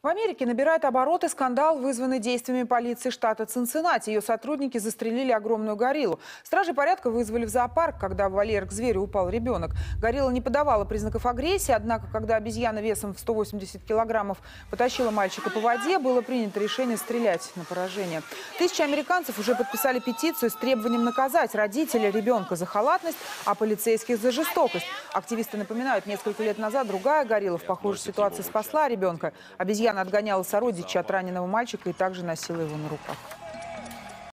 В Америке набирает обороты скандал, вызванный действиями полиции штата Цинциннати. Ее сотрудники застрелили огромную гориллу. Стражи порядка вызвали в зоопарк, когда в вольер к зверю упал ребенок. Горилла не подавала признаков агрессии, однако, когда обезьяна весом в 180 килограммов потащила мальчика по воде, было принято решение стрелять на поражение. Тысячи американцев уже подписали петицию с требованием наказать родителя ребенка за халатность, а полицейских за жестокость. Активисты напоминают, несколько лет назад другая горилла в похожей ситуации спасла ребенка. Обезьяна отгоняла сородичей от раненого мальчика и также носила его на руках.